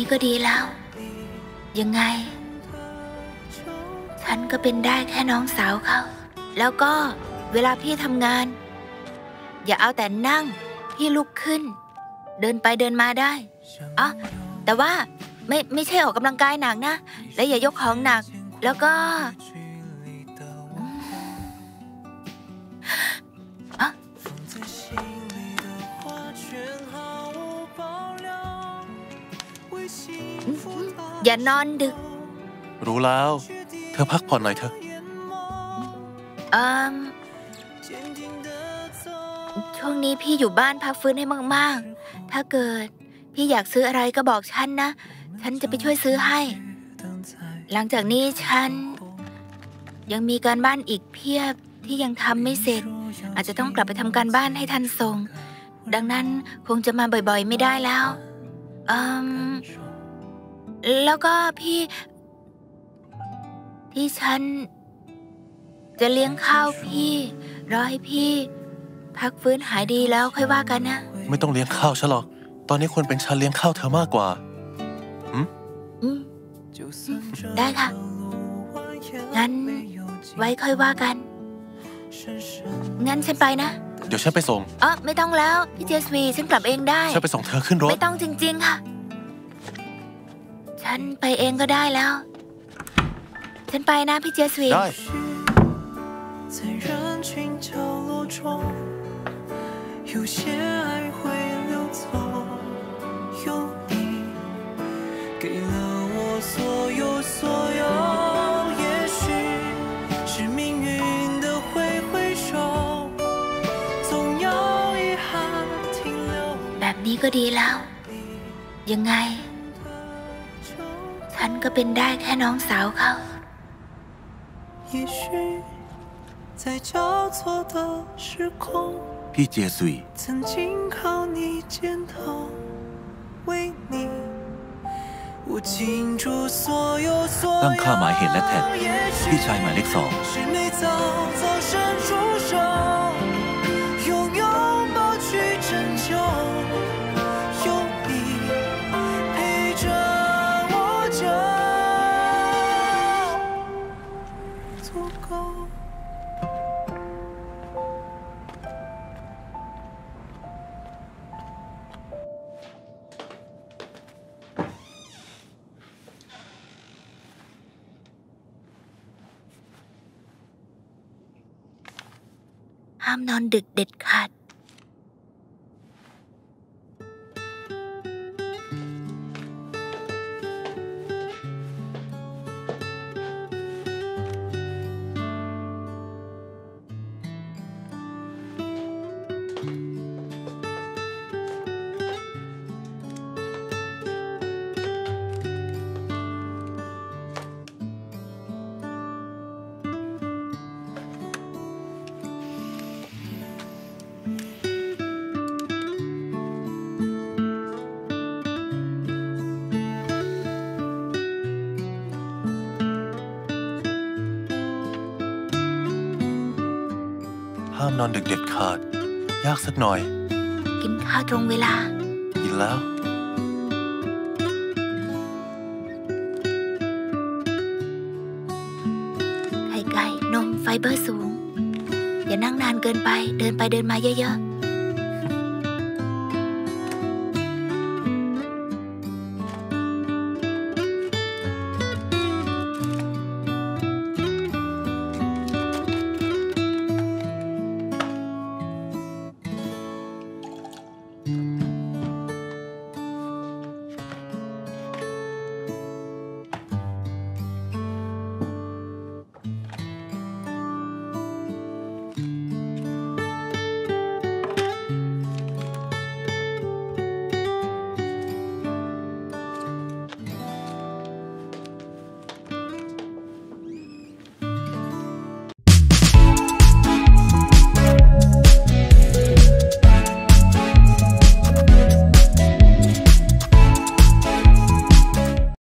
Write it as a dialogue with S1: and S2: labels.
S1: นี้ก็ดีแล้ว ยังไง ฉันก็เป็นได้แค่น้องสาวเขา แล้วก็เวลาพี่ทำงาน อย่าเอาแต่นั่ง พี่ลุกขึ้น เดินไปเดินมาได้อ๋อแต่ว่าไม่ไม่ใช่ออกกำลังกายหนักนะ และอย่ายกของหนัก แล้วก็ อย่านอนดึก
S2: รู้แล้ว เธอพักผ่อนหน่อยเถอะ
S1: เอ่มช่วงนี้พี่อยู่บ้านพักฟื้นให้มากๆ ถ้าเกิด พี่อยากซื้ออะไรก็บอกฉันนะ ฉันจะไปช่วยซื้อให้ หลังจากนี้ฉัน ยังมีการบ้านอีกเพียบที่ยังทำไม่เสร็จ อาจจะต้องกลับไปทำการบ้านให้ทันส่ง ดังนั้นคงจะมาบ่อยๆ ไม่ได้แล้วอืม แล้วก็พี่ ที่ฉัน จะเลี้ยงข้าวพี่ รอให้พี่ พักฟื้นหายดีแล้วค่อยว่ากันนะ
S2: ไม่ต้องเลี้ยงข้าวฉันหรอก ตอนนี้ควรเป็นฉันเลี้ยงข้าวเธอมากกว่า
S1: อืมได้ค่ะ งั้น ไว้ค่อยว่ากัน งั้นฉันไปนะ
S2: เดี๋ยวฉันไปส่ง
S1: อ๋อไม่ต้องแล้ว พี่เจสวี ฉันกลับเองได้
S2: ฉันไปส่งเธอขึ้นรถ
S1: ไม่ต้องจริง ๆ ค่ะ ฉันไปเองก็ได้แล้ว ฉันไปนะพี่เจสวี
S2: ได้
S3: 在人群角落中，有些爱会溜走，有你给了我所有所有。也许是命运的挥挥手，总有遗憾停留。
S1: แบบนี้ก็ดีแล้ว ยังไง ฉันก็เป็นได้แค่น้องสาวเขา
S2: พี่เจสุย
S4: ตั้งค่าหมายเหตุและแท็กพี่ชายหมายเลขสองา
S1: มนอนดึกเด็ดขาด
S2: ห้ามนอนดึกเด็ดขาด ยากสักหน่อย
S1: กินข้าวตรงเวลา
S2: กินแล้ว
S1: ไข่ไก่นมไฟเบอร์สูง อย่านั่งนานเกินไป เดินไปเดินมาเยอะ